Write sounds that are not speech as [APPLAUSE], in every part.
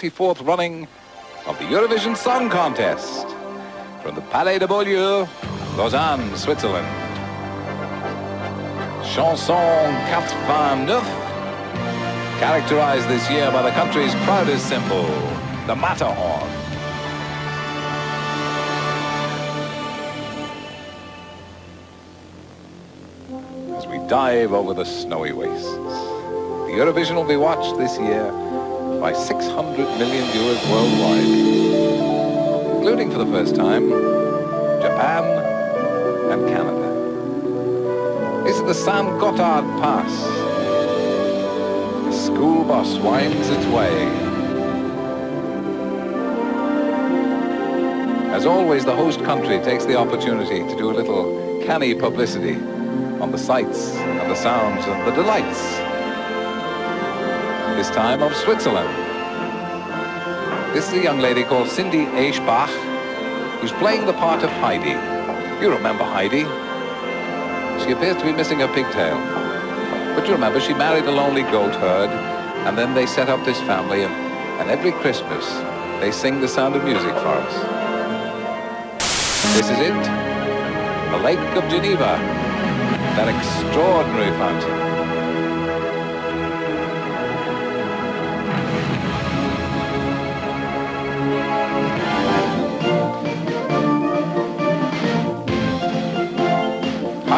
34th running of the Eurovision Song Contest from the Palais de Beaulieu, Lausanne, Switzerland. Chanson 89, characterized this year by the country's proudest symbol, the Matterhorn. As we dive over the snowy wastes, the Eurovision will be watched this year by 600 million viewers worldwide, including for the first time Japan and Canada. Is the San Gotthard Pass. The school bus winds its way. As always, the host country takes the opportunity to do a little canny publicity on the sights and the sounds and the delights this time of Switzerland. This is a young lady called Cindy Eschbach, who's playing the part of Heidi. You remember Heidi? She appears to be missing her pigtail. But you remember, she married a lonely goat herd, and then they set up this family, and, and every Christmas, they sing the sound of music for us. This is it, the Lake of Geneva, that extraordinary fountain.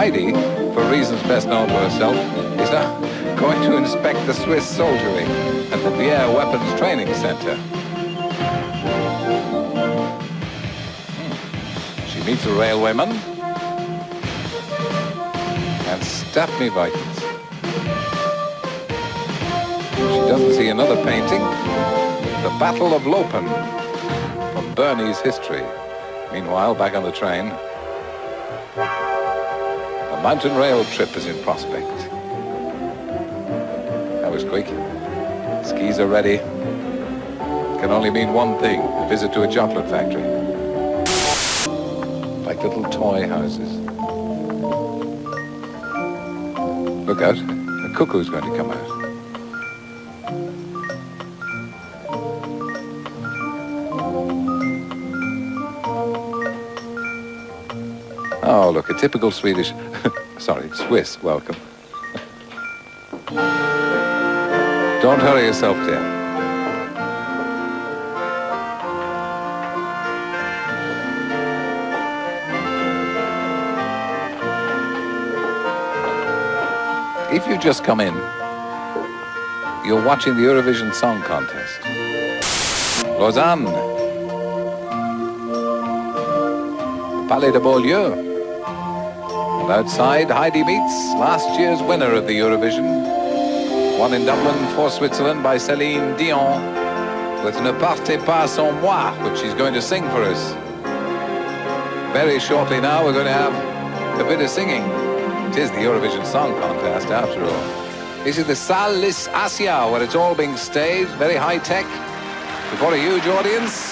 Heidi, for reasons best known to herself, is now going to inspect the Swiss soldiery at the Bière Weapons Training Center. Hmm. She meets a railwayman and Staffney Vikings. She doesn't see another painting, The Battle of Laupen from Bernese history. Meanwhile, back on the train, mountain rail trip is in prospect. That was quick. Skis are ready. Can only mean one thing, a visit to a chocolate factory. Like little toy houses. Look out, a cuckoo's going to come out. Oh, look, a typical Swedish, [LAUGHS] sorry, Swiss welcome. Don't hurry yourself, dear. If you just come in, you're watching the Eurovision Song Contest. Lausanne. Palais de Beaulieu. Outside, Heidi meets last year's winner of the Eurovision, won in Dublin for Switzerland by Celine Dion, with Ne partez pas sans moi, which she's going to sing for us. Very shortly now, we're going to have a bit of singing. It is the Eurovision Song Contest, after all. This is the Salle Asia, where it's all being staged, very high-tech, before a huge audience.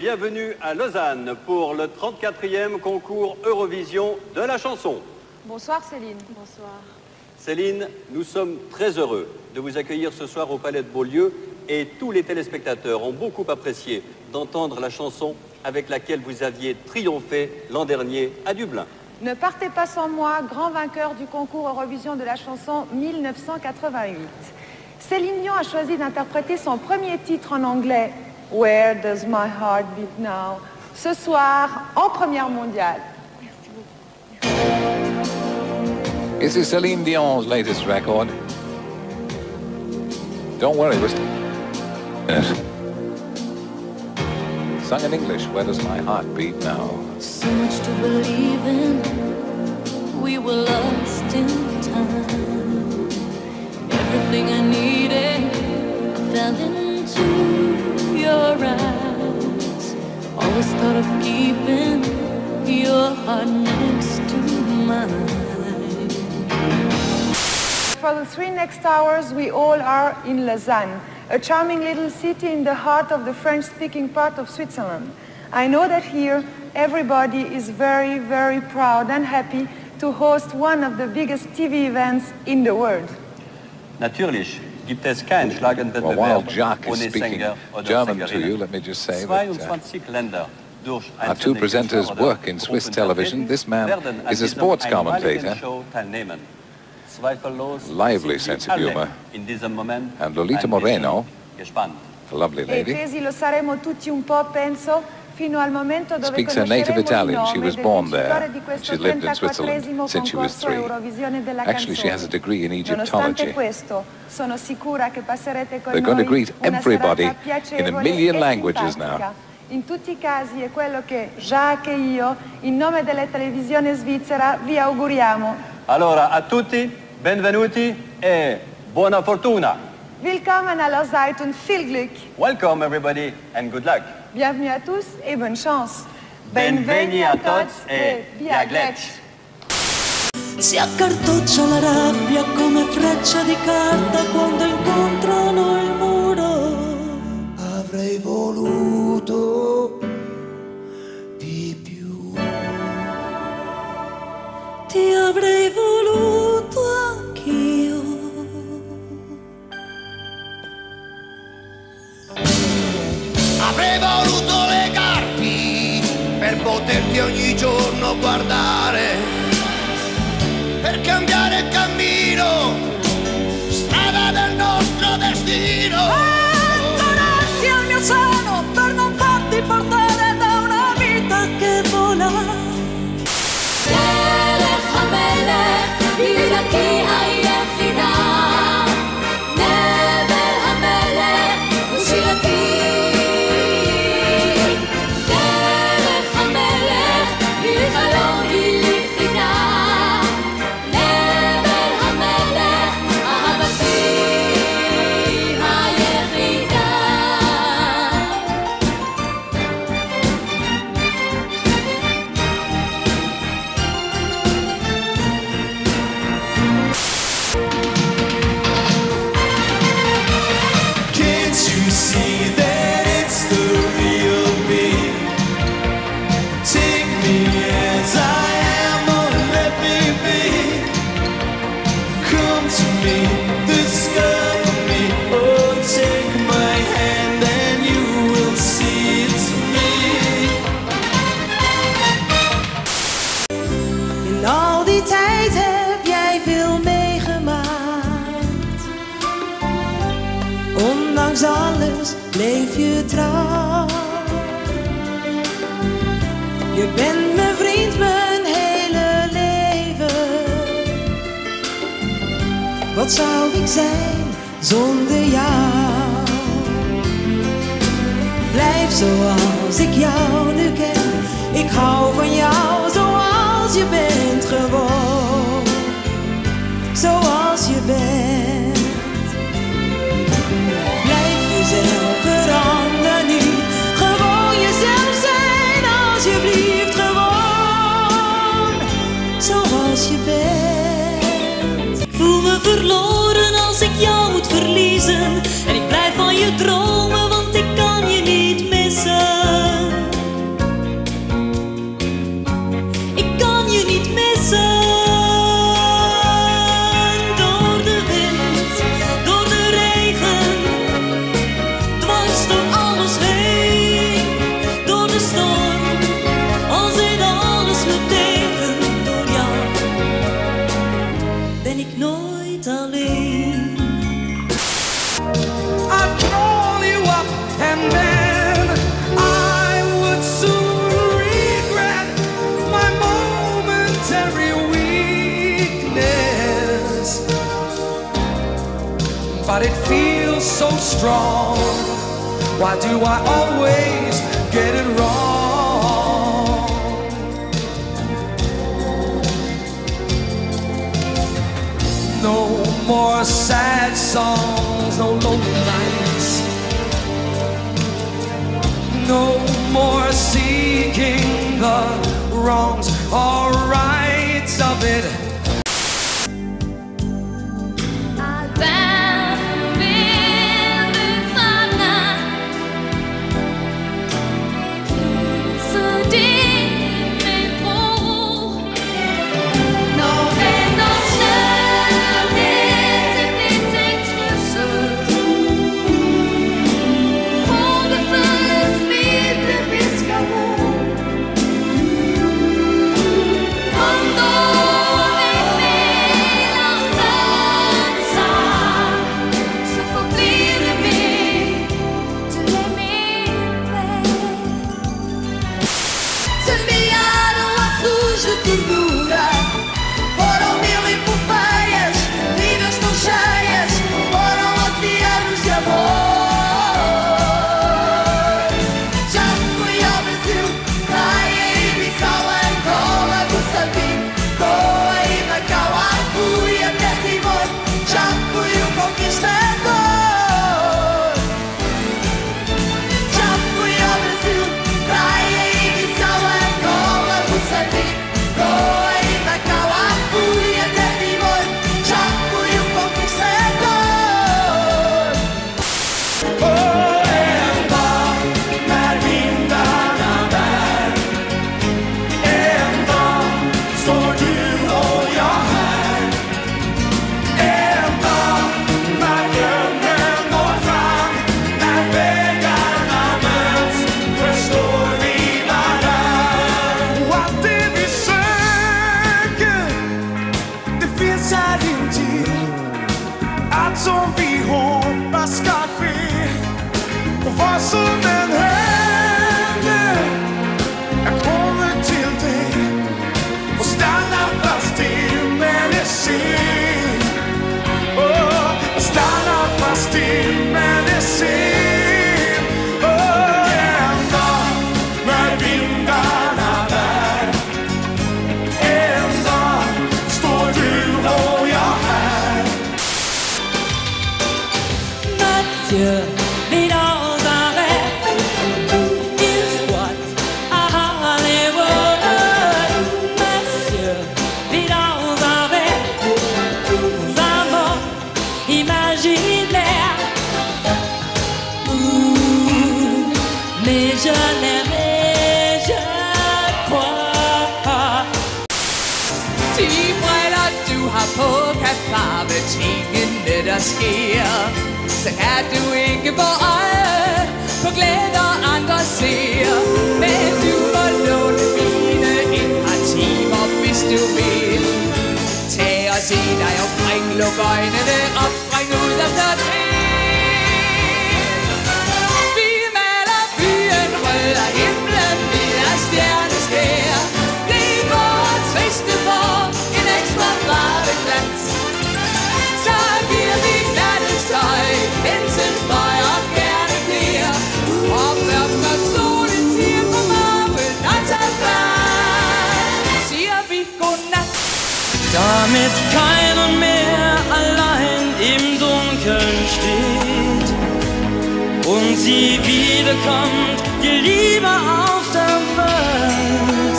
bienvenue à Lausanne pour le 34e concours Eurovision de la chanson. Bonsoir Céline. Bonsoir. Céline, nous sommes très heureux de vous accueillir ce soir au Palais de Beaulieu et tous les téléspectateurs ont beaucoup apprécié d'entendre la chanson avec laquelle vous aviez triomphé l'an dernier à Dublin. Ne partez pas sans moi, grand vainqueur du concours Eurovision de la chanson 1988. Céline Dion a choisi d'interpréter son premier titre en anglais, Where Does My Heart Beat Now, ce soir en première mondiale. This is Celine Dion's latest record. Don't worry, we're yes. Sung in English, where does my heart beat now? So much to believe in. We were lost in time. Everything I needed, I fell into your eyes. Always thought of keeping your heart next to mine. For the three next hours, we all are in Lausanne, a charming little city in the heart of the French-speaking part of Switzerland. I know that here everybody is very, very proud and happy to host one of the biggest TV events in the world. Natürlich gibt es keinen Well, Schlagerwettbewerb while Jacques is ohne speaking Sänger oder German to you, let me just say that uh, Länder durch our two presenters work in Swiss television. This man is a sports commentator. Show teilnehmen. Zweifellos Lively sense of humor. in diesem Moment And Lolita Moreno, bisschen a lovely E lady, crisi lo saremo tutti un po', penso, fino al momento dove Speaks her native Italian. She was born there. di questo She's lived in 34esimo Switzerland since she was three. Eurovisione della Actually, she has a degree in Egyptology. noi going to greet everybody in a million languages now. In tutti i casi è quello che Jacques e io, in nome della televisione svizzera, vi auguriamo. Allora, a tutti, benvenuti e buona fortuna. Willkommen à Lausanne und viel Glück. Welcome everybody and good luck. Bienvenue à tous et bonne chance. Benveni a tots e biaglet. Si accartoccia la rabbia come freccia di carta quando incontrano il muro. avrei voluto di più. Ti avrei voluto voluto legarti per poterti ogni giorno guardare, per cambiare cammino, strada del nostro destino. Zijn zonder jou? Blijf zoals ik jou nu ken. Ik hou van jou zoals je bent gewoon. Zoals je bent. Blijf jezelf verander nu. Gewoon jezelf zijn alsjeblieft gewoon. Zoals je bent. Voel me verloren jou moet verliezen. En ik blijf van je dromen, so strong? Why do I always get it wrong? No more sad songs, no lonely nights. No more seeking the wrongs or rights of it. su sker Så er du ikke på øje På glæder andre ser. Men du må låne mine et par timer Hvis du vil. Tag og se dig omkring, luk øjne sie wiederkommt, die Liebe auf der Welt,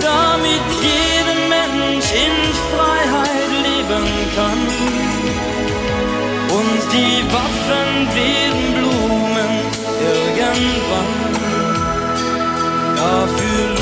damit jeder Mensch in Freiheit leben kann. Und die Waffen werden Blumen irgendwann dafür.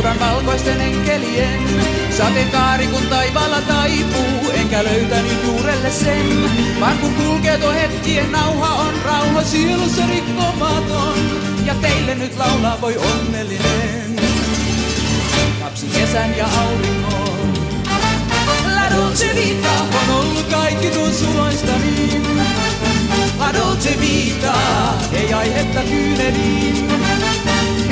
Seuran valkoisten enkelien, sateenkaari kun taivaalla taipuu, enkä löytänyt juurelle sen. Vaan kun kulkee tuo hetkien nauha on rauha sielussa rikkomaton, ja teille nyt laulaa voi onnellinen. Lapsi kesän ja aurinkoon. La dolce vita on ollut kaikki tuon suloista niin. La dolce vita ei aihetta kyyneliin.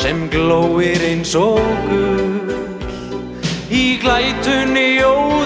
sem glóir eins og gull í glætunni og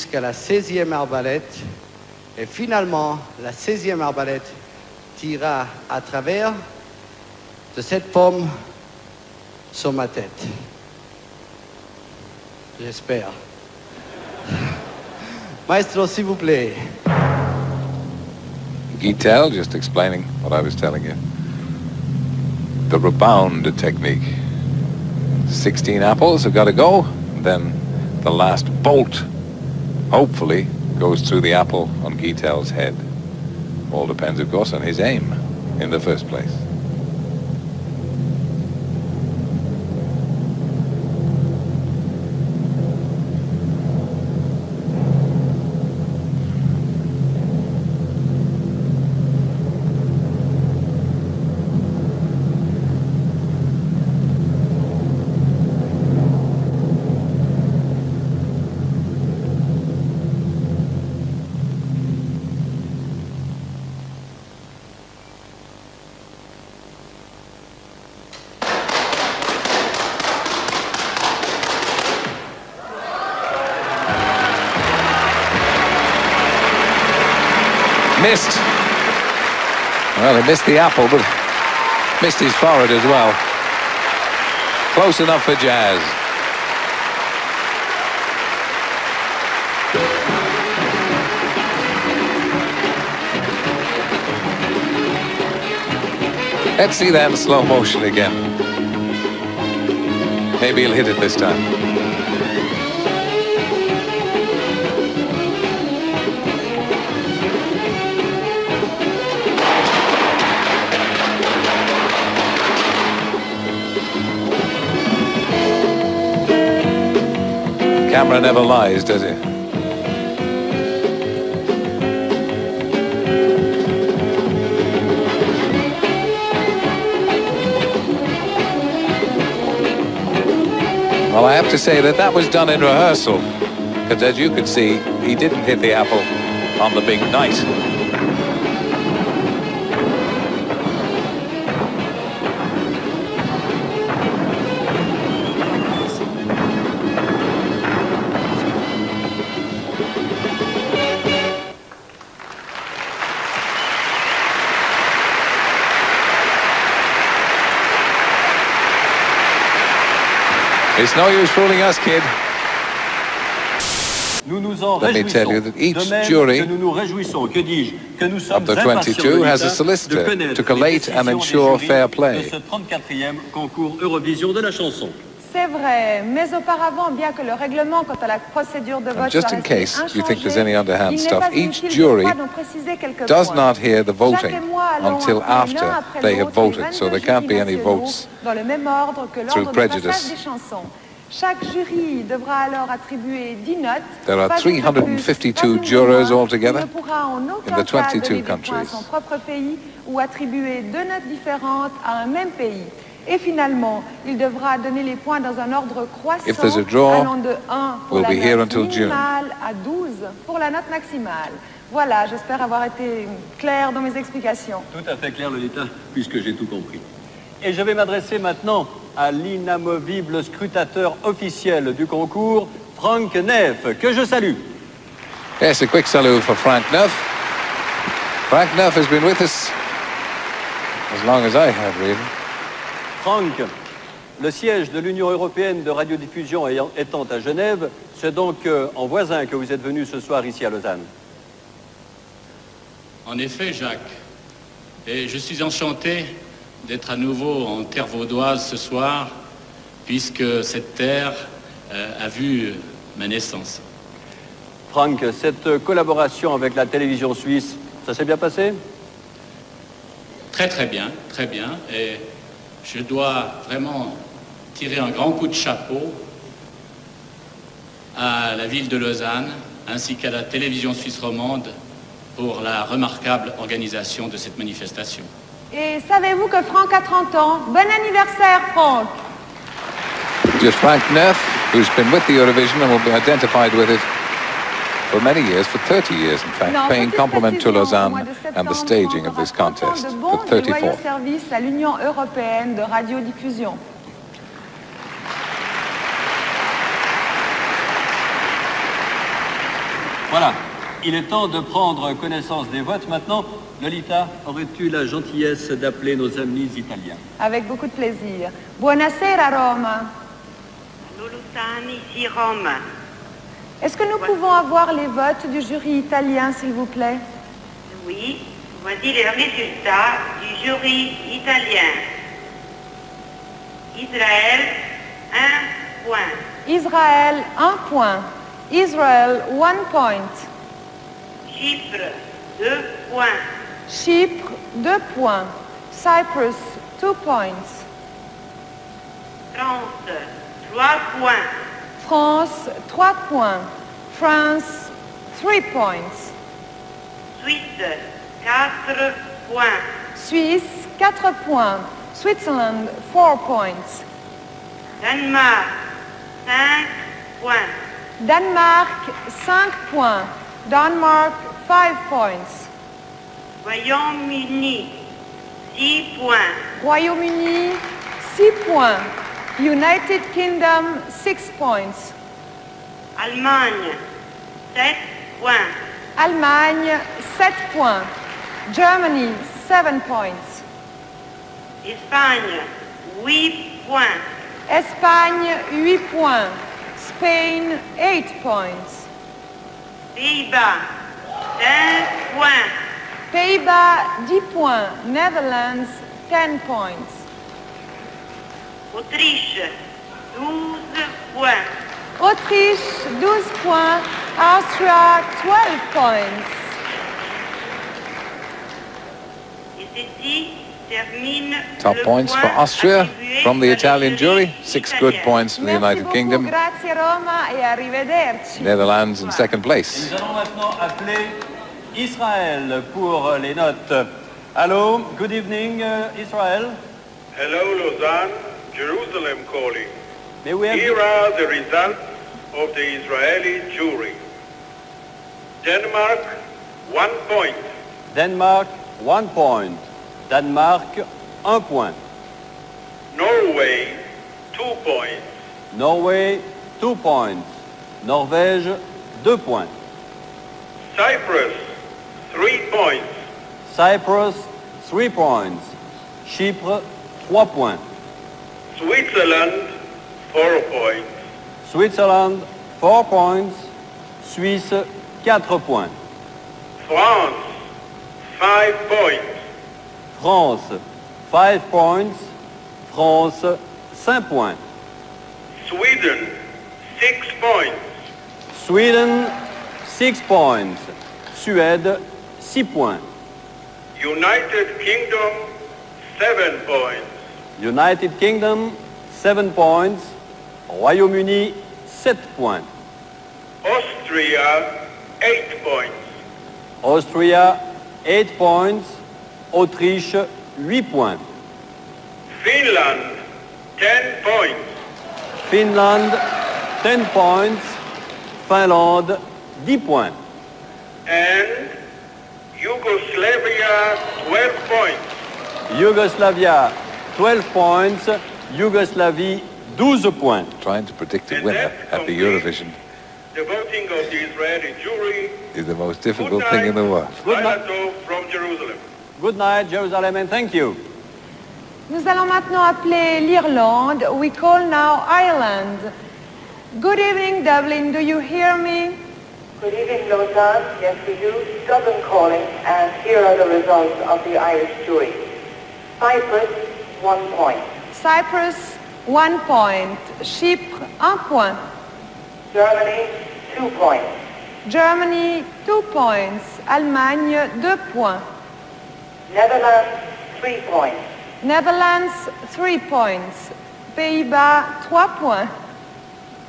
jusqu'à la 16e arbalète. Et finalement, la 16e arbalète tira à travers de cette pomme sur ma tête. J'espère. [LAUGHS] Maestro, s'il vous plaît. Gittel, just explaining what I was telling you. The rebound technique. 16 apples have got to go. Then the last bolt, hopefully, goes through the apple on Gittel's head. All depends, of course, on his aim in the first place. Missed. Well, he missed the apple, but missed his forehead as well. Close enough for Jazz. Let's see that in slow motion again. Maybe he'll hit it this time. Camera never lies, does it? Well, I have to say that that was done in rehearsal. Because as you can see, he didn't hit the apple on the big night. It's no use fooling us, kid. Nous nous en Let me tell you that each jury que nous nous réjouissons, que dis-je, que nous sommes of the 22 has a solicitor to collate and ensure fair play. C'est vrai, mais auparavant, bien que le règlement quant à la procédure de vote soit resté inchangé, pas utile de pas préciser quelques points. Chaque émoi allant l'un après l'autre les 22 dans le même ordre que l'ordre chansons. Chaque jury devra alors attribuer 10 notes. There are 352 jurors altogether in the 22 countries. Pays ou attribuer deux notes différentes à un même pays. Et finalement, il devra donner les points dans un ordre croissant draw, allant de 1 pour we'll la be here note until June. minimale à 12 pour la note maximale. Voilà, j'espère avoir été claire dans mes explications. Tout à fait clair, Lolita, puisque j'ai tout compris. Et je vais m'adresser maintenant à l'inamovible scrutateur officiel du concours, Franck Neff, que je salue. Yes, a quick salute for Frank Neff. Frank Neff has been with us as long as I have, really. Franck, le siège de l'Union européenne de radiodiffusion étant à Genève, c'est donc euh, en voisin que vous êtes venu ce soir ici à Lausanne. En effet, Jacques. Et je suis enchanté d'être à nouveau en terre vaudoise ce soir, puisque cette terre euh, a vu ma naissance. Franck, cette collaboration avec la télévision suisse, ça s'est bien passé? Très très bien, très bien. Et je dois vraiment tirer un grand coup de chapeau à la ville de Lausanne ainsi qu'à la télévision suisse romande pour la remarquable organisation de cette manifestation. Et savez-vous que Franck a 30 ans? Bon anniversaire, Franck! Just Frank Neff, who's been with the Eurovision and will be identified with it for many years, for 30 years in fact, Non, paying compliment to Lausanne de and the staging of this aura 30 ans contest, de the bons et loyaux 34th. services à l'Union européenne de radiodiffusion. Voilà. Il est temps de prendre connaissance des votes. Maintenant, Lolita, aurais-tu la gentillesse d'appeler nos amis italiens? Avec beaucoup de plaisir. Buonasera, Roma. Lausanne, ici Rome. Est-ce que nous pouvons avoir les votes du jury italien, s'il vous plaît? Oui, voici les résultats du jury italien. Israël, un point. Israël, un point. Israël, one point. Chypre, deux points. Chypre, deux points. Cyprus, two points. France, trois points. France, trois points. France, three points. Suisse, quatre points. Suisse, quatre points. Switzerland, four points. Danemark, cinq points. Danemark, cinq points. Denmark, five points. Royaume-Uni, six points. Royaume-Uni, six points. United Kingdom, six points. Allemagne, sept points. Allemagne, sept points. Germany, seven points. Espagne, huit points. Espagne, huit points. Spain, eight points. Pays-Bas, quinze points. Pays-Bas, 10 points. Netherlands, 10 points. Autriche, douze points. Autriche, 12 points. Austria, 12 points. Et ceci termine Top le points point for Austria from the Italian jury, jury six good points for the United beaucoup, Kingdom, grazie Roma e arrivederci. Netherlands in second place. nous allons maintenant appeler Israël pour les notes. Allô, good evening, uh, Israël. Hello, Lausanne, Jerusalem calling. May we have Here are the results of the Israeli jury. Denmark, one point. Denmark, one point. Danemark, un point. Norway, two points. Norway, two points. Norvège, deux points. Cyprus, three points. Cyprus, three points. Chypre, trois points. Switzerland, four points. Switzerland, four points. Suisse, quatre points. France, five points. France, five points. France, cinq points. Sweden, six points. Sweden, six points. Suède, six points. United Kingdom, seven points. United Kingdom, seven points. Royaume-Uni, sept points. Austria, eight points. Austria, eight points. Autriche, huit points. Finland, ten points. Finland, 10 points. Finlande, 10 points. and Yugoslavia 12 points. Yugoslavia, 12 points. Yougoslavie, 12 points. Trying to predict a winner at the Eurovision The voting of the Israeli jury. is the most difficult night, thing in the world. Good night. From Jerusalem. Good night, Jerusalem, and thank you. Nous allons maintenant appeler l'Irlande. We call now Ireland. Good evening, Dublin. Do you hear me? Good evening, Lausanne. Yes, we do. Dublin calling, and here are the results of the Irish jury. Cyprus, one point. Cyprus, one point. Chypre, un point. Germany, two points. Germany, 2 points. Allemagne, 2 points. Netherlands, 3 points. Netherlands, 3 points. Pays-Bas, 3 points.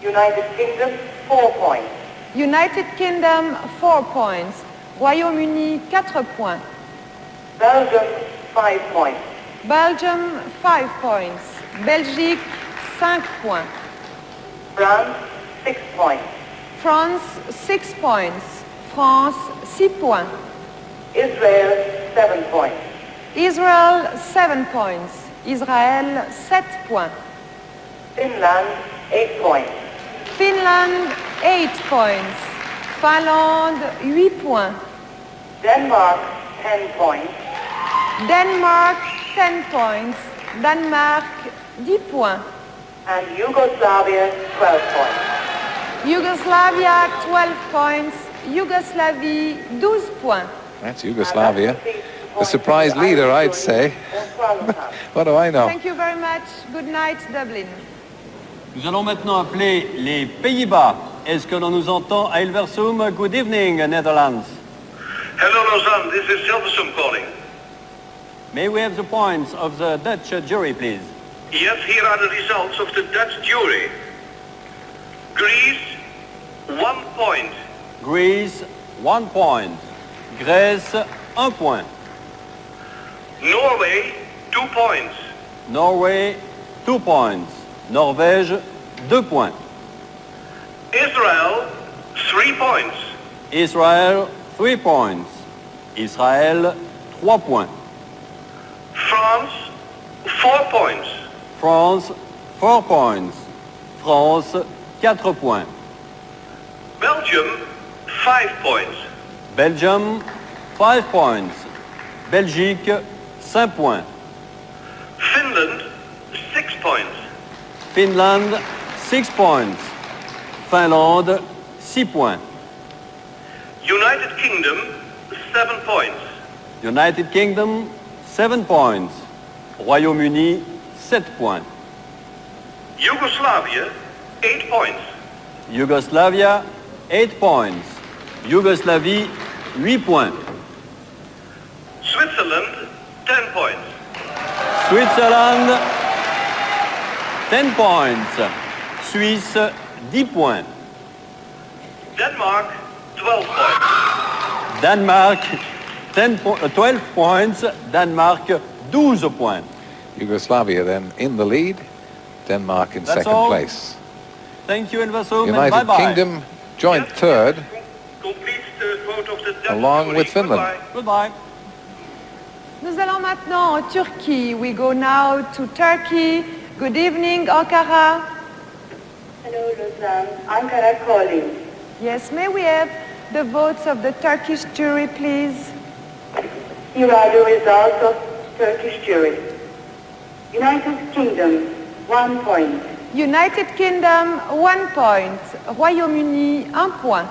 United Kingdom, 4 points. United Kingdom, 4 points. Royaume-Uni, 4 points. Belgium, 5 points. Belgium, 5 points. Belgique, 5 points. France, 6 points. France, 6 points. France, 6 points. Israel, 7 points. Israel, 7 points. Israël, 7 points. Finland, 8 points. Finland, 8 points. Finlande, 8 points. Denmark, 10 points. Denmark, 10 points. Danemark, 10 points. And Yugoslavia, 12 points. Yugoslavia, 12 points. Yugoslavie, 12 points. That's Yugoslavia. The surprise leader, I'd say. [LAUGHS] what do I know? Thank you very much. Good night, Dublin. Nous allons maintenant appeler les Pays-Bas. Est-ce que l'on nous entend à Hilversum? Good evening, Netherlands. Hello, Lausanne. This is Silversum calling. May we have the points of the Dutch jury, please? Yes, here are the results of the Dutch jury. Greece, one point. Greece, one point. Grèce, un point. Norway, two points. Norway, two points. Norvège, deux points. Israel, three points. Israël, three points. Israël, trois points. France, four points. France, four points. France, quatre points. Belgium, five points. Belgium, five points. Belgique, cinq points. Finland, six points. Finland, six points. Finlande, six points. United Kingdom, seven points. United Kingdom, seven points. Royaume-Uni, sept points. Yugoslavia, eight points. Yugoslavia, eight points. Yougoslavie, huit points. Switzerland, ten points. Switzerland, 10 points. Suisse, 10 points. Denmark, 12 points. Danemark, 10 po- uh, 12 points. Denmark, 12 points. Yugoslavia then in the lead. Denmark in That's second all. place. Thank you, Hilversum, and United bye-bye. Kingdom joint third, Complete the vote of the along with Finland. Goodbye. Goodbye. Nous allons maintenant en Turquie. We go now to Turkey. Good evening, Ankara. Hello, Lausanne. Ankara calling. Yes, may we have the votes of the Turkish jury, please? Here are the results of Turkish jury. United Kingdom, one point. United Kingdom, one point. Royaume-Uni, un point.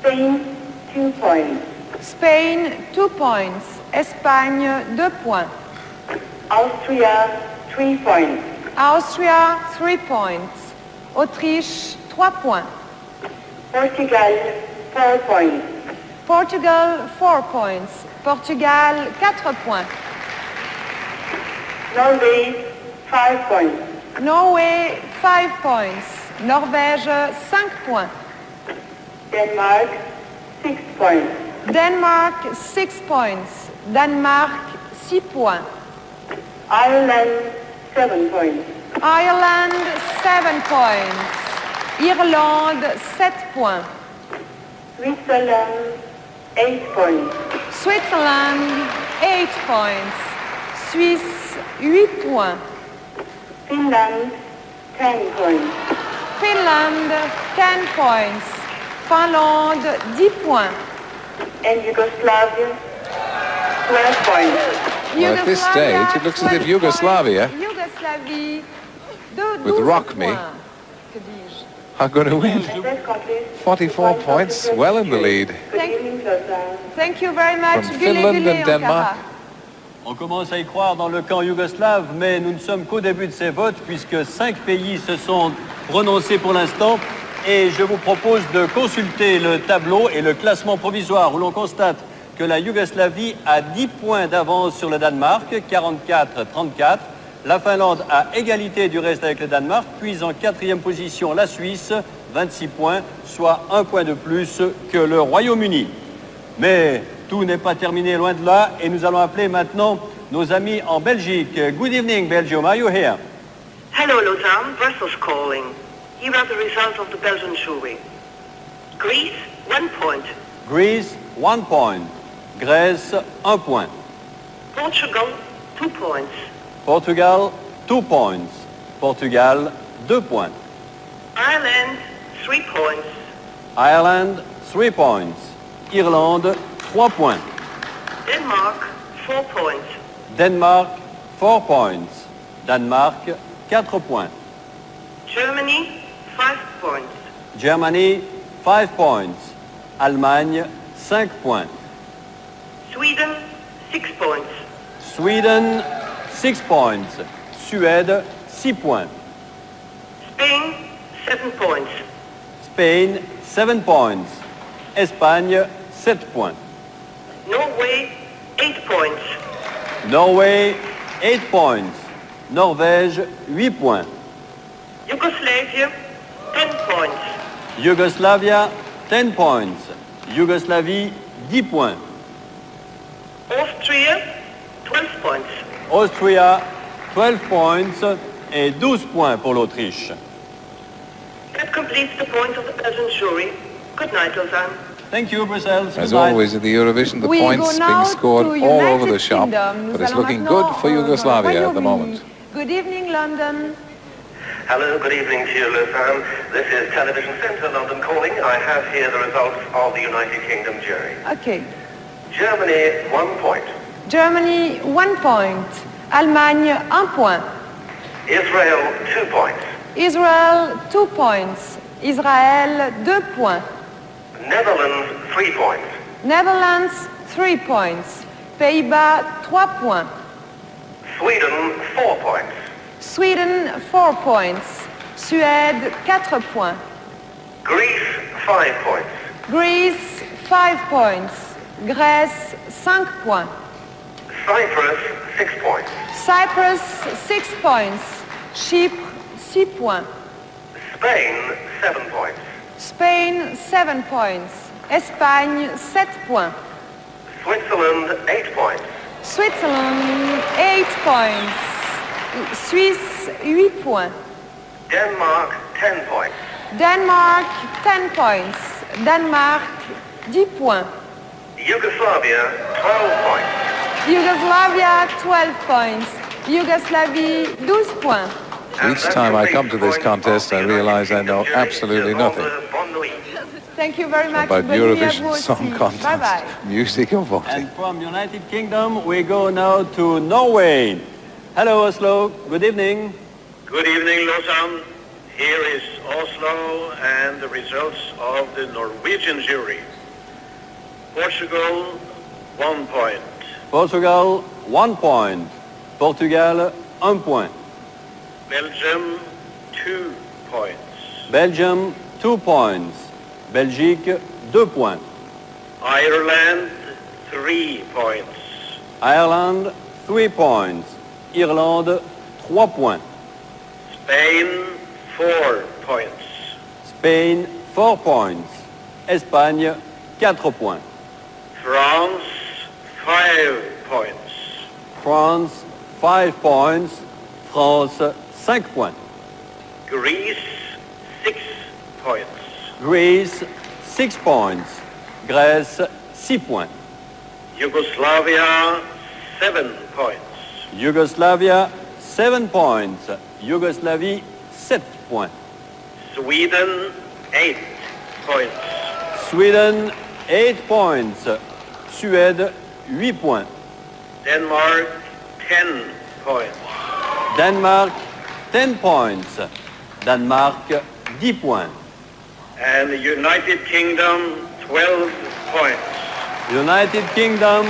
Spain, two points. Spain, two points. Espagne, deux points. Austria, three points. Austria, three points. Autriche, trois points. Portugal, four points. Portugal, four points. Portugal, quatre points. Norway, five points. Norway, five points. Norvège, cinq points. Denmark, six points. Denmark, six points. Danemark, six points. Ireland, seven points. Ireland, seven points. Irlande, sept points. Switzerland, eight points. Switzerland, eight points. Suisse, huit points. Finland, ten points. Finland, ten points. Finlande, dix points. And Yugoslavia, twelve points. Well, at this Yugoslavia, stage, it looks as if 12 Yugoslavia points. Yougoslavie, deux- With 12 Rock Me. Points. Que dis-je? are going to win. And that completes 44 points, well in the lead. Thank you very much. From Gule, Finland gule, and Denmark. Ankara. On commence à y croire dans le camp yougoslave, mais nous ne sommes qu'au début de ces votes puisque cinq pays se sont prononcés pour l'instant. Et je vous propose de consulter le tableau et le classement provisoire où l'on constate que la Yougoslavie a 10 points d'avance sur le Danemark, 44-34. La Finlande a égalité du reste avec le Danemark, puis en quatrième position la Suisse, 26 points, soit un point de plus que le Royaume-Uni. Mais tout n'est pas terminé loin de là et nous allons appeler maintenant nos amis en Belgique. Good evening Belgium, are you here? Hello, Lausanne. Brussels calling. Here are the results of the Belgian jury. Greece, one point. Greece, one point. Grèce, un point. Portugal, two points. Portugal, two points. Portugal, deux points. Ireland, three points. Ireland, three points. Irlande, trois points. Denmark, four points. Denmark, four points. Danemark, quatre points. Germany, five points. Germany, five points. Allemagne, cinq points. Sweden, six points. Sweden, six points. Suède, six points. Spain, seven points. Spain, seven points. Espagne, sept points. Norway, eight points. Norway, eight points. Norvège, huit points. Yugoslavia, ten points. Yugoslavia, 10 points. Yougoslavie, 10 points. Austria, 12 points. Austria, 12 points et 12 points pour l'Autriche. That completes the points of the Belgian jury. Good night, Lausanne. Thank you, Brussels. As always at the Eurovision, the We points now being scored all United over the shop, Kingdom. But it's looking good for Yugoslavia at the moment. Good evening, London. Hello, good evening to you, Lausanne. This is Television Centre London calling. I have here the results of the United Kingdom jury. Okay. Germany, one point. Germany, one point. Allemagne, un point. Israel, two points. Israel, two points. Israël, deux points. Netherlands, three points. Netherlands, three points. Pays-Bas, trois points. Sweden, four points. Sweden, four points. Suède, quatre points. Greece, five points. Greece, five points. Grèce, cinq points. Cyprus, six points. Cyprus, six points. Chypre, six points. Spain, seven points. Spain, seven points. Espagne, sept points. Switzerland, eight points. Switzerland, eight points. Suisse, huit points. Denmark, ten points. Denmark, ten points. Danemark, dix points. Yugoslavia, 12 points. Yugoslavia, 12 points. Yugoslavia, 12 points. Each time I come to this contest, I realize I know absolutely nothing Thank you very much. about Bonne nuit à Eurovision Song. Contest, Bye bye. music or voting. And from United Kingdom, we go now to Norway. Hello, Oslo. Good evening. Good evening, Lausanne. Here is Oslo and the results of the Norwegian jury. Portugal, one point. Portugal, one point. Portugal, un point. Belgium, two points. Belgium, two points. Belgique, deux points. Ireland, three points. Ireland, three points. Irlande, trois points. Spain, four points. Spain, four points. Espagne, quatre points. France, five points. France, five points. France, cinq points. Greece, six points. Greece, six points. Grèce, six points. Yugoslavia, seven points. Yugoslavia, seven points. Yougoslavie, sept points. Sweden, eight points. Sweden, eight points. Suède, huit points. Denmark, ten points. Denmark, 10 points. Danemark, 10 points. And the United Kingdom, 12 points. United Kingdom,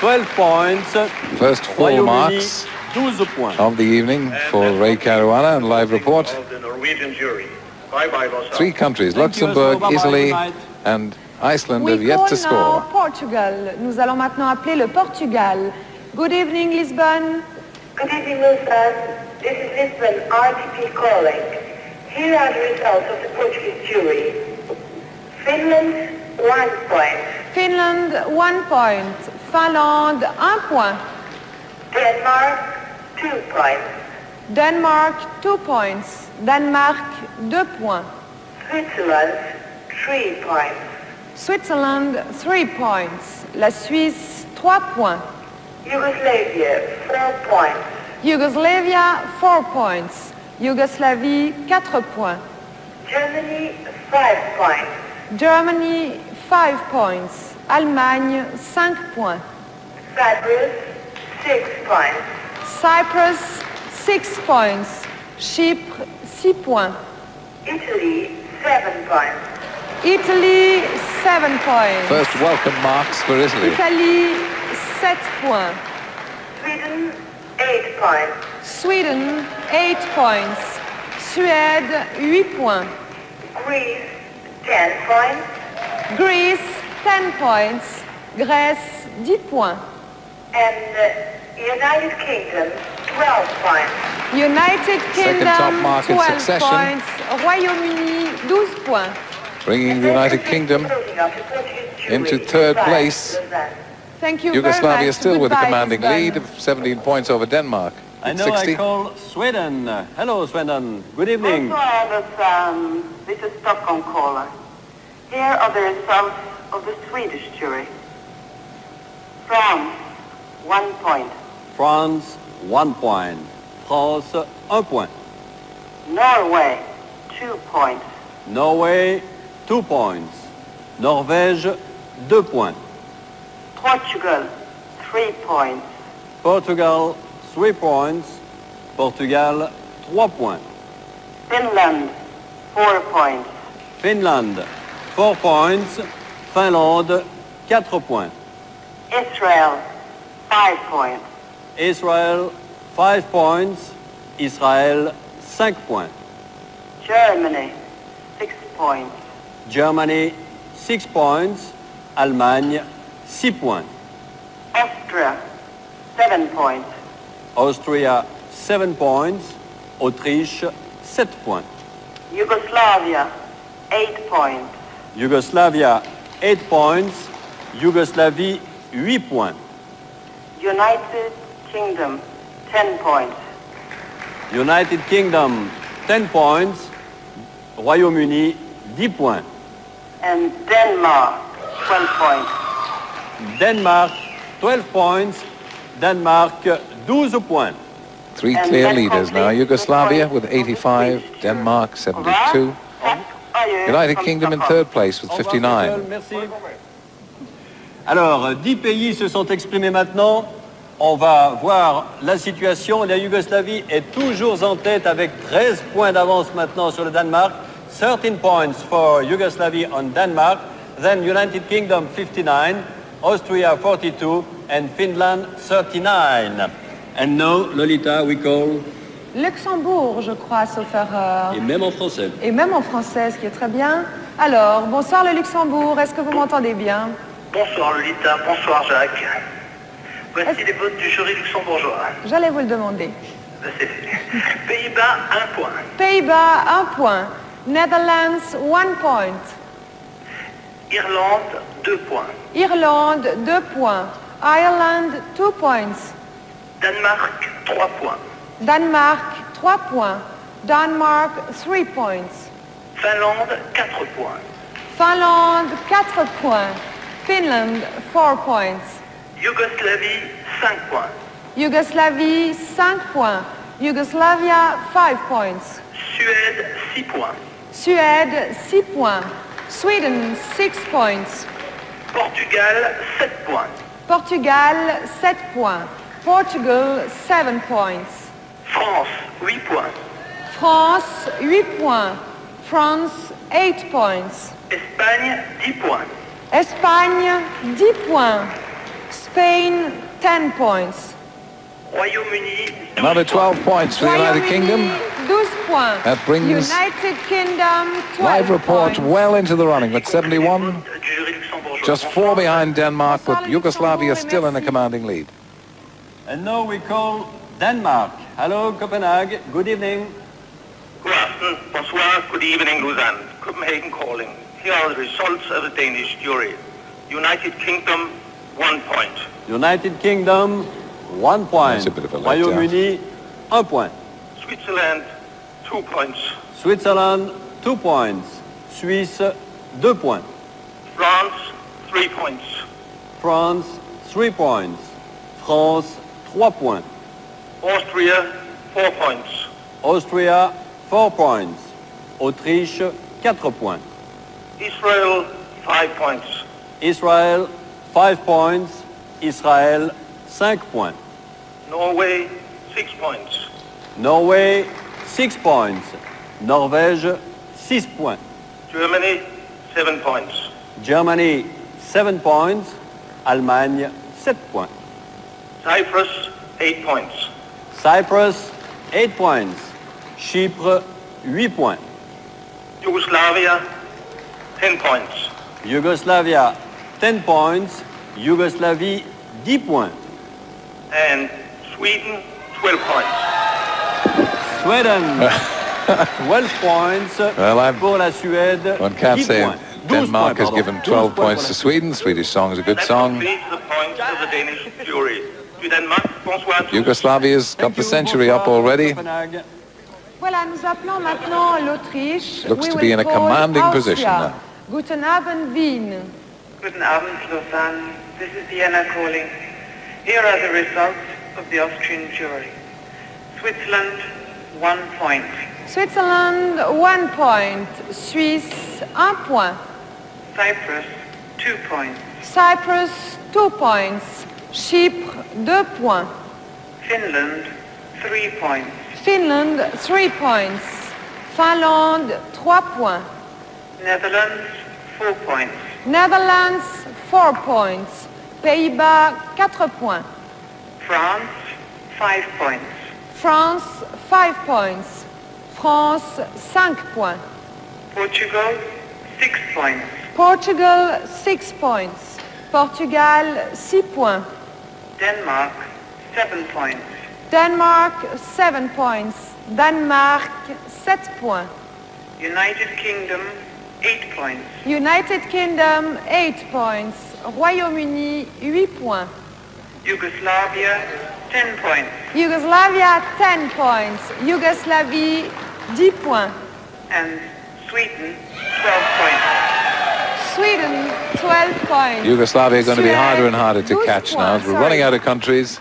12 points. First four Royaume-Uni, marks 12 of the evening for Ray Caruana and live report. Of the Norwegian jury. Bye-bye, Three countries, Thank you, Luxembourg, Bye-bye, Italy, good night. and Iceland We have yet call to now score. Portugal. Nous allons maintenant appeler le Portugal. Good evening, Lisbonne. Good evening, Lausanne. This is Lisbon RTP calling. Here are the results of the Portuguese jury. Finland, one point. Finland, one point. Finlande, un point. Denmark, two points. Denmark, two points. Danemark, deux points. Switzerland, three points. Switzerland, three points. La Suisse, trois points. Yugoslavia, four points. Yugoslavia, four points. Yougoslavie, quatre points. Germany, five points. Germany, five points. Allemagne, cinq points. Cyprus, six points. Cyprus, six points. Chypre, six points. Italy, seven points. Italy, seven points. First welcome marks for Italy. Italy, sept points. Sweden, eight points. Sweden, eight points. Suède, huit points. Greece, ten points. Greece, ten points. Grèce, dix points. And uh, United Kingdom, 12 points. United Kingdom, 12 points. Royaume-Uni, 12 points. Bringing the United Kingdom Voting of the Portuguese jury. into third place. Thank you Yugoslavia very much. still with a commanding lead of 17 points over Denmark. I know 60. I call Sweden. Hello, Sweden. Good evening. Bonsoir, Lausanne. Um, this is Stockholm caller. Here are the results of the Swedish jury. France, one point. France, one point. France, un point. Norway, two points. Norway, two points. Norvège, deux points. Portugal, three points. Portugal, three points. Portugal, trois points. Finland, four points. Finland, four points. Finlande, quatre points. Israel, five points. Israël, five points. Israël, cinq points. Germany, six points. Germany, six points. Allemagne, six points. Austria, seven points. Austria, seven points. Autriche, sept points. Yugoslavia, eight points. Yugoslavia, eight points. Yougoslavie, huit points. United Kingdom, ten points. United Kingdom, 10 points. Royaume-Uni, 10 points. And Denmark, 12 points. Denmark, 12 points. Denmark, 12 points. Three And clear leaders now. Yugoslavia with of the 85, Swedish Denmark jury. 72, Adieu United Kingdom in third place with Au revoir, 59. Michel, merci. Alors, 10 pays se sont exprimés maintenant. On va voir la situation. La Yougoslavie est toujours en tête avec 13 points d'avance maintenant sur le Danemark. 13 points for Yugoslavie on Denmark. Then United Kingdom 59, Austria 42, and Finland 39. And now, Lolita, we call, Luxembourg, je crois, sauf erreur. et même en français. Et même en français, ce qui est très bien. Alors, bonsoir le Luxembourg, est-ce que vous m'entendez bien? Bonsoir Lolita, bonsoir Jacques. Voici les votes du jury luxembourgeois. J'allais vous le demander. Pays-Bas, un point. Pays-Bas, un point. Netherlands, one point. Irlande, deux points. Irlande, deux points. Ireland, two points. Danemark, trois points. Danemark, trois points. Denmark, three points. Finlande, quatre points. Finlande, quatre points. Finland, four points. Yougoslavie, cinq points. Yougoslavie, cinq points. Yugoslavia, five points. Suède, six points. Suède, six points. Sweden, six points. Portugal, sept points. Portugal, sept points. Portugal, seven points. France, huit points. France, huit points. France, eight points. Espagne, dix points. Espagne, dix points. Spain, ten points. Royaume-Uni, Another 12 points for the United Kingdom. That brings United Kingdom, 12 Live report points. well into the running with 71. Just four behind Denmark, with Yugoslavia still in a commanding lead. And now we call Denmark. Hello, Copenhagen. Good evening. Good afternoon, bonsoir, good evening, Lausanne. Copenhagen calling. Here are the results of the Danish jury. United Kingdom, one point. United Kingdom, one point. Royaume-Uni, un point. Switzerland, two points. Switzerland, two points. Suisse, deux points. France, three points. France, three points. France, trois points. Austria, four points. Austria, four points. Autriche, quatre points. Israel, five points. Israel, five points. Israel, 5 points. Norway, 6 points. Norway, 6 points. Norvège, 6 points. Germany, 7 points. Germany, 7 points. Allemagne, 7 points. Cyprus, 8 points. Cyprus, 8 points. Chypre, 8 points. Yugoslavia, 10 points. Yugoslavia, 10 points. Yougoslavie, 10 points. And Sweden, 12 points. Sweden, [LAUGHS] 12 points. Well, I'm- pour la Suède, One can't say points. Denmark has given 12 12 points points to Sweden. Swedish song is a good That song. completes the points of the Danish jury. To Denmark, bonsoir. to- Yugoslavia's got Thank the you, century up already. Copenhague. Voilà, nous appelons maintenant l'Autriche. Looks to be in a commanding Austria. position now. Guten Abend, Wien. Guten Abend, Lausanne. This is Vienna calling. Here are the results of the Austrian jury. Switzerland, one point. Switzerland, one point. Suisse, un point. Cyprus, two points. Cyprus, two points. Chypre, deux points. Finland, three points. Finland, three points. Finland, trois points. Netherlands, four points. Netherlands, four points. Pays-Bas, quatre points. France, five points. France, five points. France, cinq points. Portugal, six points. Portugal, six points. Portugal, six points. Denmark, seven points. Denmark, seven points. Danemark, sept points. United Kingdom, eight points. United Kingdom, eight points. Royaume-Uni, 8 points. Yugoslavia, ten points. Yugoslavia, ten points. Yugoslavie, 10 points. And Sweden, 12 points. Sweden, 12 points. Yugoslavia is going to be harder and harder to Suède, catch now. as We're sorry. running out of countries.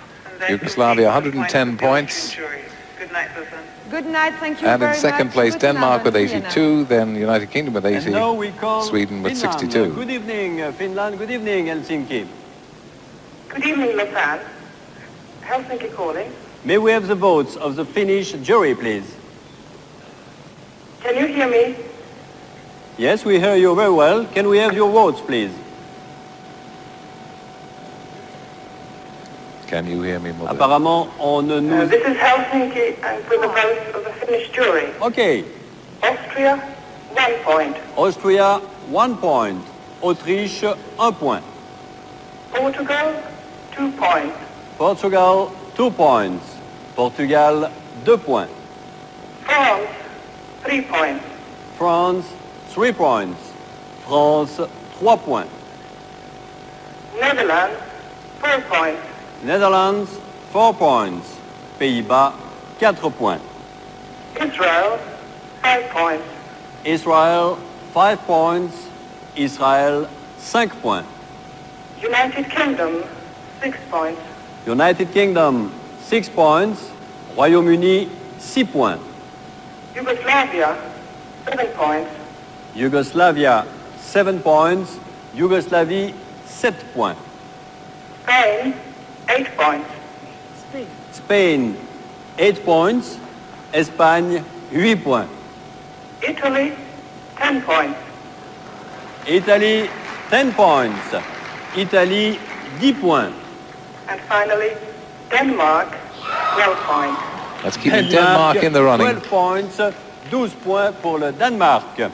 Yugoslavia, 110 points. points. of the Austrian jury. Good night, Lausanne. Good night, thank you And very in second much. place, Guten Denmark with Abend, Vienna. 82, then United Kingdom with And 80, now we call Sweden with Finland. 62. Good evening, uh, Finland. Good evening, Helsinki. Good evening, Lausanne. Helsinki calling. May we have the votes of the Finnish jury, please? Can you hear me? Yes, we hear you very well. Can we have your votes, please? Can you hear me, mother? Apparemment, on ne Uh, nous... this is Helsinki and with the votes of the Finnish jury. OK. Austria, one point. Austria, one point. Autriche, un point. Portugal, two points. Portugal, two points. Portugal, deux points. France, three points. France, three points. France, trois points. Netherlands, four points. Netherlands, four points. Pays-Bas, quatre points. Israel, five points. Israël, five points. Israël, cinq points. United Kingdom, six points. United Kingdom, six points. Royaume-Uni, six points. Yugoslavia, seven points. Yugoslavia, seven points. Yougoslavie, sept points. Spain, eight points. Spain, eight points. Espagne, huit points. Italy, ten points. Italy, ten points. Italie, dix points. And finally, Denmark, 12 points. Let's keep Denmark in the running. 12 points, 12 points pour le Danemark.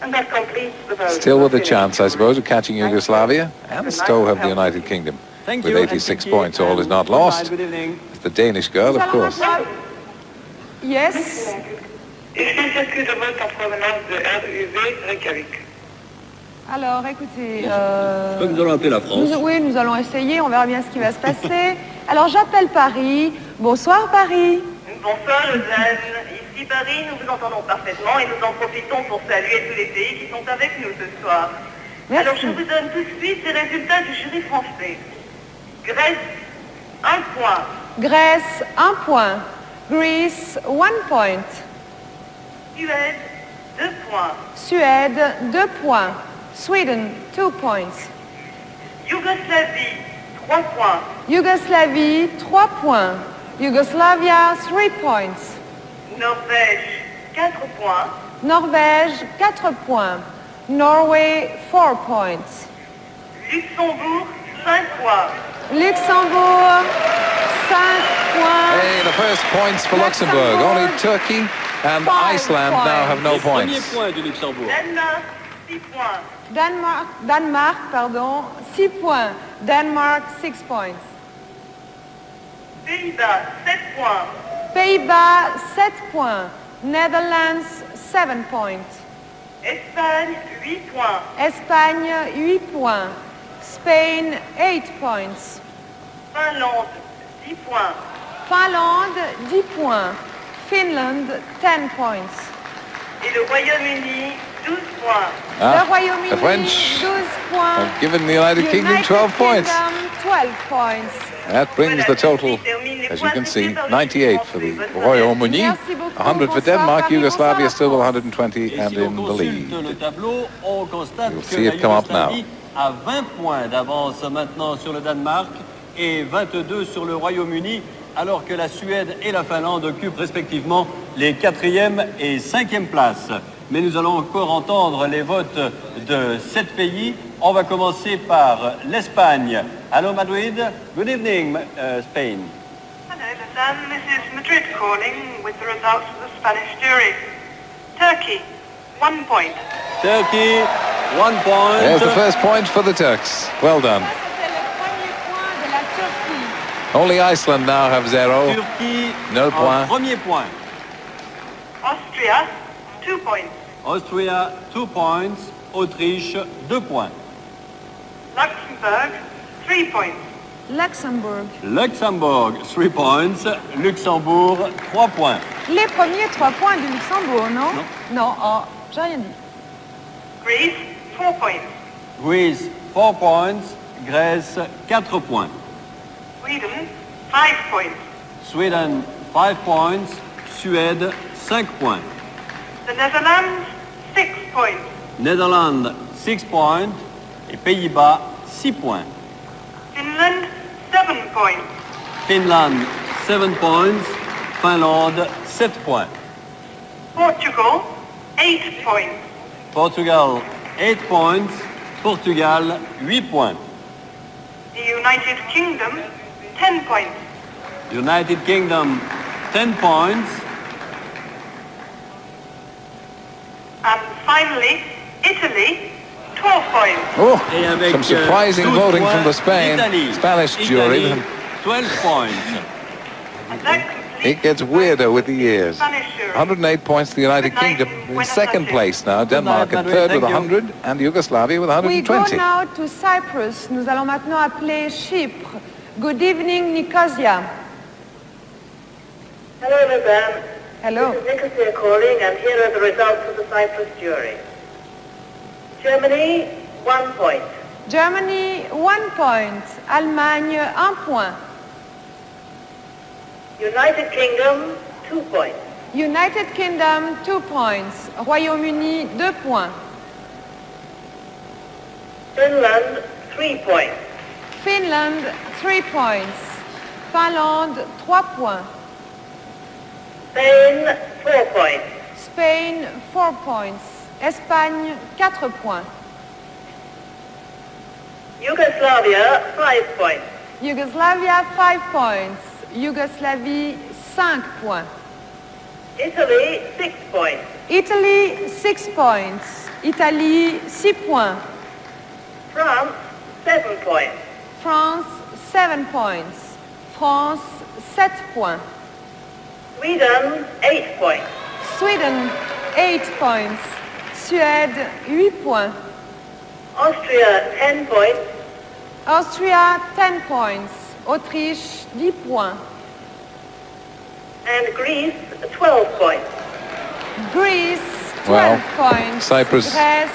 And that completes the vote. Still with a chance, I suppose, of catching Yugoslavia, and still have the United Kingdom. Thank With you, 86 and points, all is not Good night, lost. It's the Danish girl, of course. Yes. Ici le circuit de vote en provenance de RUV Reykjavik. Alors, écoutez. euh, Je crois que nous allons appeler la France. nous- oui, nous allons essayer. On verra bien ce qui va se passer. [LAUGHS] Alors, j'appelle Paris. Bonsoir, Paris. Bonsoir Lausanne, ici Paris, nous vous entendons parfaitement et nous en profitons pour saluer tous les pays qui sont avec nous ce soir. Merci. Alors je vous donne tout de suite les résultats du jury français. Grèce, un point. Grèce, un point. Greece, one point. Suède, deux points. Suède, deux points. Sweden, two points. Yougoslavie, trois points. Yougoslavie, trois points. Yugoslavia, three points. Norvège, quatre points. Norvège, quatre points. Norway, four points. Luxembourg, cinq points. Luxembourg, cinq points. Hey, the first points for Luxembourg. Only Turkey and Five Iceland now have no Les premiers points. points du Luxembourg. Danemark, six points. Danemark, Danemark, pardon, six points. Denmark, six points. Pays-Bas, sept points. Pays-Bas, sept points. Netherlands, seven points. Espagne, 8 points. Espagne, huit points. Spain, eight points. Finlande, dix points. Finlande, dix points. Finland, ten points. Et le Royaume-Uni, 12 points. Ah, Le Royaume-Uni, the French 12 points. have given the United Kingdom United 12 points. Kingdom, 12 points. That brings the total, as you can see, 98 for the Royaume-Uni, 100 for Denmark, Yugoslavia still with 120 and in the lead. You'll que see it come up now. Yougoslavie a 20 points d'avance maintenant sur le Danemark et 22 sur le Royaume-Uni, alors que la Suède et la Finlande occupent respectivement les quatrième et cinquième places. Mais nous allons encore entendre les votes de sept pays. On va commencer par l'Espagne. Allô Madrid, good evening uh, Spain. Hello, Lausanne. This is Madrid calling with the results of the Spanish jury. Turkey, one point. Turkey, one point. There's the first point for the Turks. Well done. C'était le premier point de la Turquie. Only Iceland now have zero. Turquie, No en point. premier point. Austria, two points. Austria, two points. Autriche, deux points. Luxembourg, three points. Luxembourg. Luxembourg, three points. Luxembourg, trois points. Les premiers trois points du Luxembourg, non? Non. Non, oh, j'ai rien dit. Greece, four points. Greece, four points. Grèce, quatre points. Sweden, five points. Sweden, five points. Suède, cinq points. The Netherlands, six points. Netherlands, six points. Et Pays-Bas, six points. Finland, seven points. Finland, seven points. Finlande, sept points. Portugal, eight points. Portugal, eight points. Portugal, huit points. The United Kingdom, ten points. United Kingdom, 10 points. And finally, Italy, 12 points. Oh, Et avec some euh, surprising 12 voting from the Spain, l'Italie. Spanish Italie, jury. 12 points. And that completes It gets weirder with the years. 108 points to the United night, Kingdom in second place now. Denmark in third with Thank 100 and Yugoslavia with 120. We go 120. now to Cyprus. Nous allons maintenant appeler Chypre. Good evening, Nicosia. Hello, Lausanne. Hello. This is Nicosia calling, and here are the results of the Cyprus jury. Germany, one point. Germany, one point. Allemagne, un point. United Kingdom, two points. United Kingdom, two points. Royaume-Uni, deux points. Finland, three points. Finland, three points. Finlande, trois points. Spain, four points. Spain, four points. Espagne, quatre points. Yugoslavia, five points. Yugoslavia, five points. Yugoslavie, 5 points. Italy, 6 points. Italy, 6 points. Italie, 6 points. France, 7 points. France, 7 points. France, 7 points. Sweden, 8 points. Sweden, 8 points. Suède, 8 points. Austria, 10 points. Austria, 10 points. Autriche, 10 points. And Greece, 12 points. Greece, 12 Well, points. Cyprus- Grèce,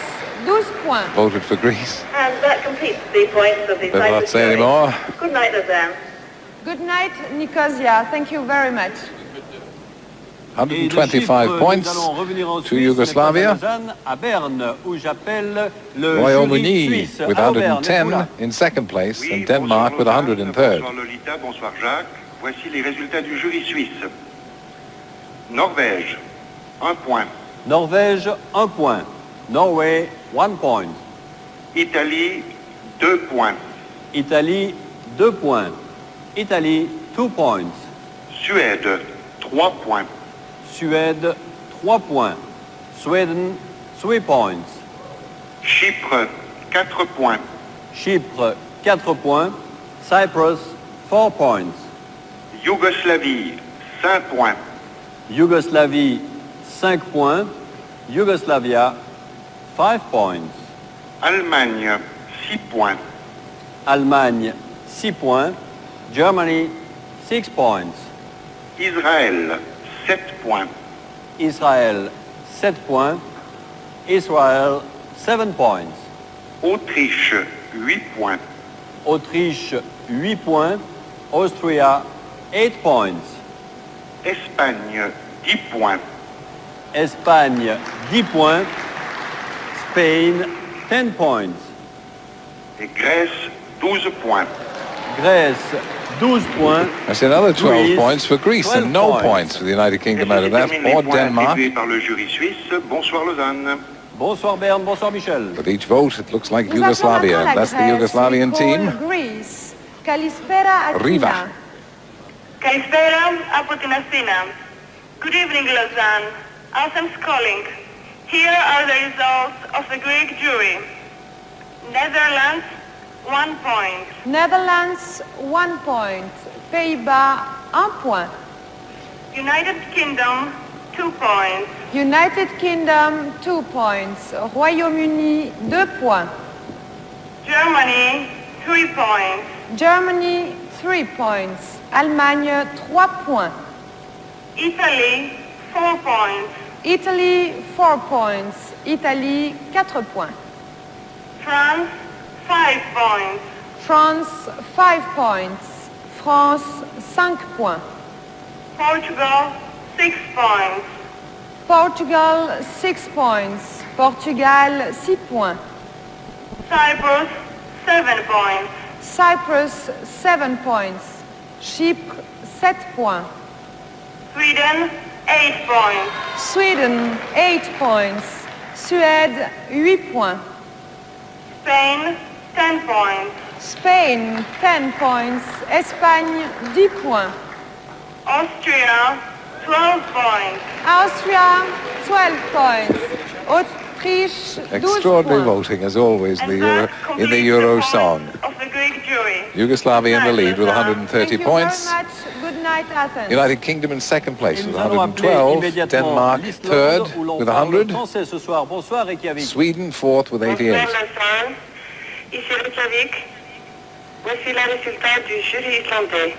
12 points. Voted for Greece. And that completes the points of the Better not Cyprus say jury. anymore. Good night, Lausanne. Good night, Nicosia. Thank you very much. Et de 125 chiffres, uh, points nous allons revenir en to Suisse, Yugoslavia. mais pas à Lausanne, à Berne, où j'appelle le jury Royaume-Uni suisse. with Allô, Berne, 110 êtes-vous là in second place Oui, and Denmark with bonsoir Lausanne, 103rd. Bonsoir Lolita, bonsoir Jacques. Voici les résultats du jury suisse. Norvège, 1 point. Norvège, 1 point. Norway, 1 point. Italie, 2 points. Italie, 2 points. Italie, 2 points. Suède, 3 points. Suède, 3 points. Sweden, 3 points. Chypre, 4 points. Chypre, 4 points. Cyprus, 4 points. Yougoslavie, 5 points. Yougoslavie, 5 points. 5 points. Allemagne, 6 points. Allemagne, 6 points. Germany, 6 points. Israël, 7 points. Israël, 7 points. Israël, 7 points. Autriche, 8 points. Autriche, 8 points. Austria, 8 points. Espagne, 10 points. Espagne, 10 points. Spain, 10 points. Et Grèce, 12 points. Grèce, 12 points. That's another 12 Greece, points for Greece 12 and no points. points for the United Et Kingdom out ceci of that, termine les or points Denmark. attribués par le jury suisse. Bonsoir Lausanne. Bonsoir Berne, bonsoir Michel. With each vote, it looks like Nous appelons Yugoslavia. maintenant la That's the Grèce. Yugoslavian We team. call Greece. Kalispera Athena. Riva. Kalispera από την Αθήνα. Good evening, Lausanne. Athens calling. Here are the results of the Greek jury. Netherlands, one point. Netherlands, 1 point. Pays-Bas, 1 point. United Kingdom, two points. United Kingdom, 2 points. Royaume-Uni, 2 points. Germany, three points. Germany, 3 points. Allemagne, 3 points. Italy, four points. Italy, 4 points. Italie, 4 points. France, five points. France, 5 points. France, 5 points. Portugal, six points. Portugal, 6 points. Portugal, 6 points. Cyprus, seven points. Cyprus, 7 points. Chypre, 7 points. Sweden, eight points. Sweden, 8 points. Suède, 8 points. Spain, ten points. Spain, 10 points. Espagne, 10 points. Austria, 12 points. Austria, 12 points. 12 Extraordinary points. voting, as always, in the Euro, in the Euro points song. Of the Greek jury. Yugoslavia in the lead with 130 Thank you points. very much. Good night, Athens. United Kingdom in second place with nous allons appeler 112. Denmark l'Islande, third où l'on with 100. français ce soir. Bonsoir Reykjavik. Sweden fourth with 88. Lausanne, ici Voici les résultats du jury islandais.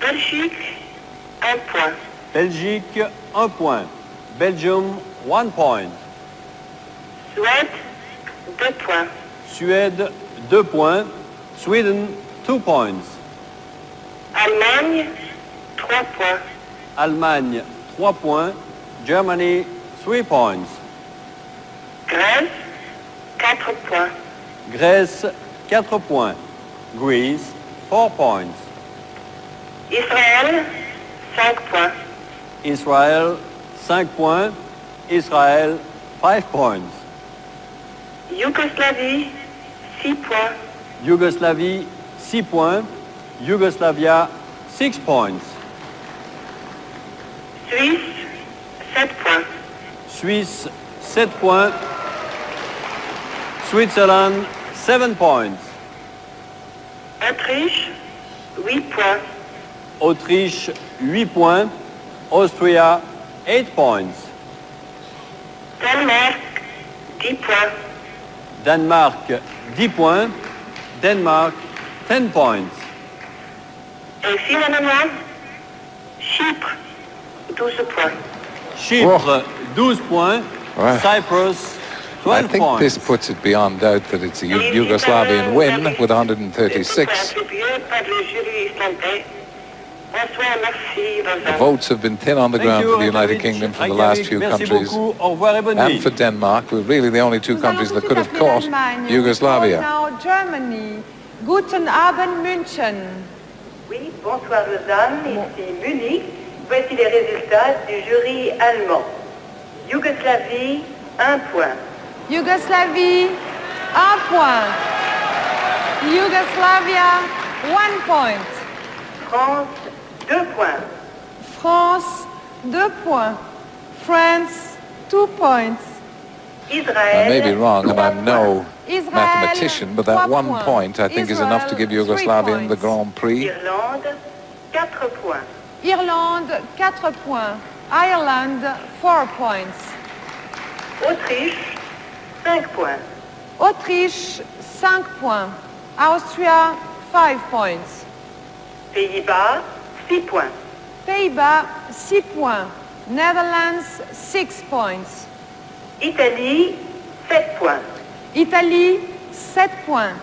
Belgique, un point. Belgique, 1 point. Belgium, 1 point. Suède, deux points. Suède, 2 points. Sweden, 2 points. Allemagne, trois points. Allemagne, 3 points. Germany, 3 points. Grèce, quatre points. Grèce, 4 points. Greece, 4 points. Israël, cinq points. Israël, 5 points. Israël, 5 points. Yougoslavie, six points. Yougoslavie, 6 points. Yugoslavia, 6 points. Suisse, 7 points. Suisse, 7 points. Switzerland, 7 points. Autriche, 8 points. Autriche, 8 points. Austria, 8 points. Danemark, 10 points. Danemark, 10 points. Denmark, 10 points. Et finalement, Chypre, 12 points. Chypre, 12 points. Ouais. Cyprus, I think points. this puts it beyond doubt that it's a Yugoslavian win with 136. The votes have been thin on the ground for the United Kingdom for the last few countries. beaucoup. Au revoir et bonne And for Denmark, were really the only two countries that could have appeler caught l'Allemagne. We call Yugoslavia. now Germany. Guten Abend, München. Oui, bonsoir Lausanne, ici Munich. Voici les résultats du jury allemand. Yougoslavie, 1 point. Yougoslavie, un point. Yugoslavia, one point. France, 2 points. France, deux points. France, two points. Israël, I may be wrong, and I'm no Israël, mathematician, but that one points. point I think is enough to give Yugoslavia the points. Grand Prix. Irlande, 4 points. Irlande, quatre points. Ireland, four points. Autriche, 5 points. Autriche, cinq points. Austria, five points. Pays-Bas, 6 points. Pays-Bas, six points. Netherlands, six points. Italie, 7 points. Italie, sept points.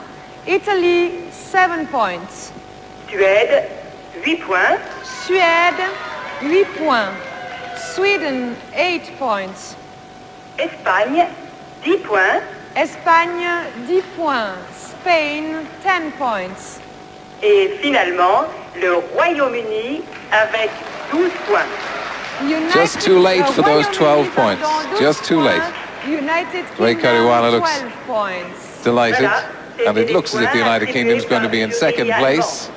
Italy, seven points. Suède, 8 points. Suède, huit points. Sweden, eight points. Espagne, 10 points. Espagne, dix points. Spain, ten points. Et finalement, le Royaume-Uni avec 12 points. United, Just too late for those Royaume-Uni 12 points. dans 12 Just too late. Ray Kingdom, Caruana looks 12 points. Delighted. And it looks as if the United Kingdom is going to be in second par le jury place.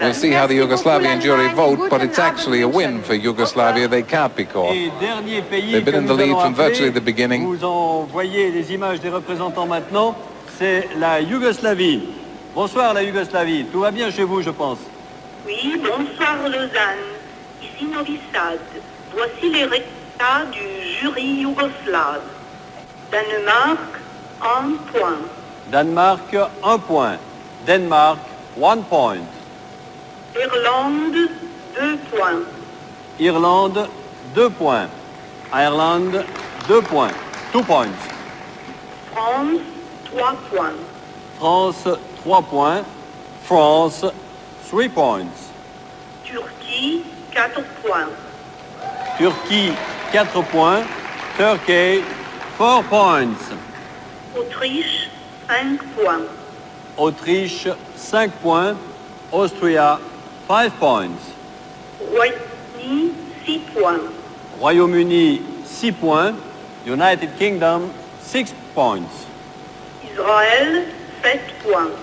We'll see how the Yugoslavian jury vote, but it's actually a win for Yugoslavia. They can't be caught. They've been in the lead from virtually the beginning. Vous en voyez les images des représentants maintenant. C'est la Yougoslavie. Bonsoir la Yougoslavie. Tout va bien chez vous, je pense. Oui, bonsoir Lausanne. Ici Novi Sad. Voici les résultats du jury yougoslave. Danemark, un point. Danemark, un point. Denmark, one point. Irlande, deux points. Irlande, deux points. Ireland, deux points. Two points. France, trois points. France, trois points. France, three points. Turquie, quatre points. Turquie, quatre points. Turkey, four points. Autriche, cinq points. Autriche, 5 points. Austria, 5 points. Royaume-Uni, six points. Royaume-Uni, 6 points. United Kingdom, 6 points. Israël, sept points.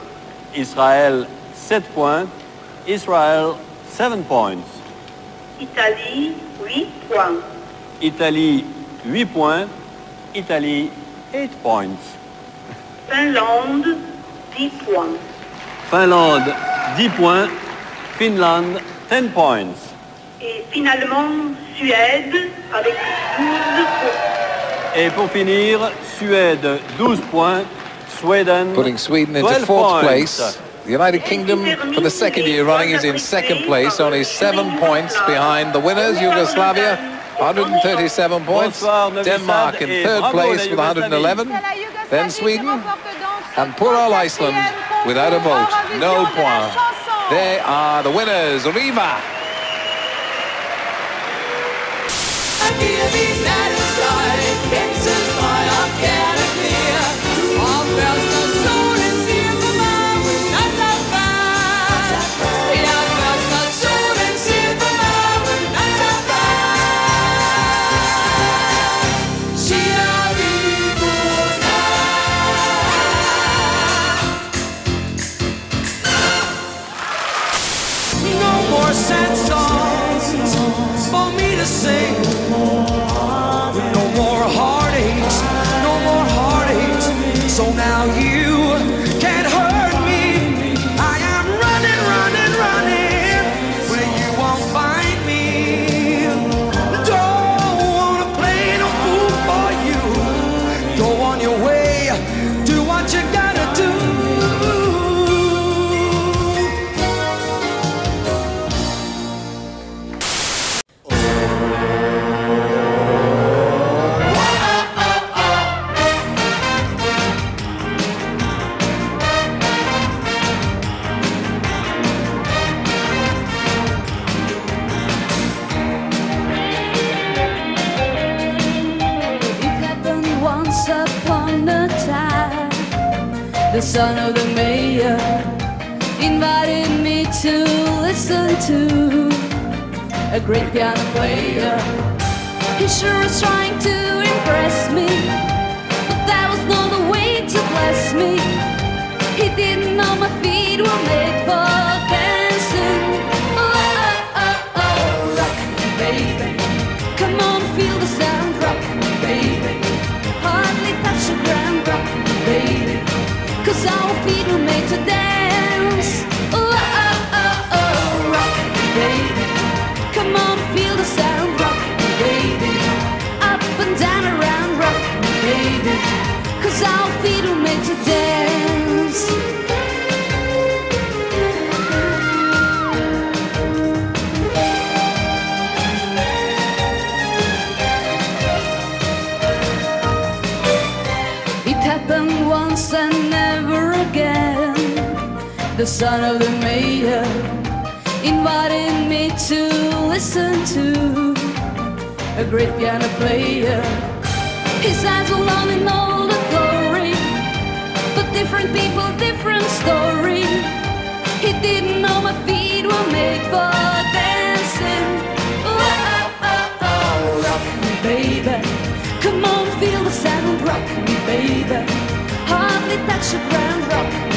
Israël, 7 points. Israël, 7 points. Italie, huit points. Italie, 8 points. Italie, 8 points. Finlande, dix points. Finlande, 10 points. Finlande, 10 points. Et finalement, Suède avec 12 points. Et pour finir, Suède, 12 points. Sweden, Putting Sweden into 12 fourth points. place. The United Kingdom, for the second year running, is in second place, only seven points behind the winners, Yugoslavia, 137 points. Denmark in third place with 111. Then Sweden, and poor old Iceland without a vote, no point. They are the winners. Riva! Son of the mayor, invited me to listen to a great piano player. He sure was trying to impress me, but that was not the way to bless me. He didn't know my feet were made The son of the mayor invited me to listen to a great piano player. His eyes alone in all the glory, but different people, different story. He didn't know my feet were made for dancing. Oh, oh, oh, oh, rock me, baby. Come on, feel the sound, rock me, baby. Hardly touch the ground, rock